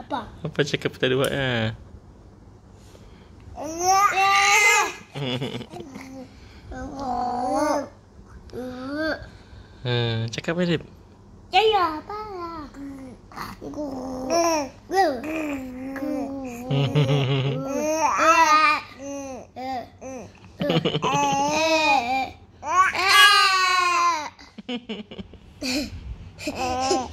apa? Apa cakap tadi buat ha? Hmm, cakap apa dia? Ya, ya, apa lah? Gu. Gu.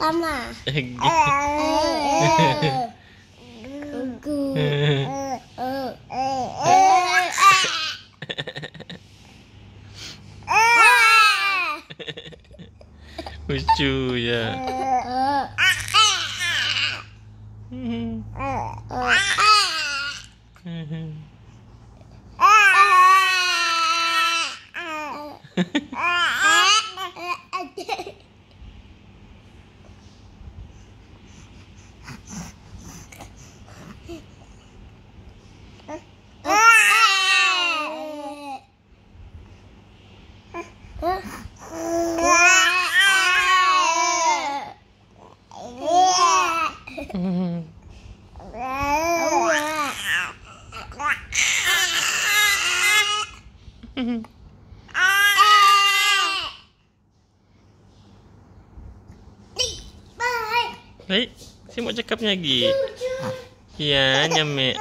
Lama. Mm-hmm. Lucu ya. Baik, saya mau cakap lagi. Ya, nyame.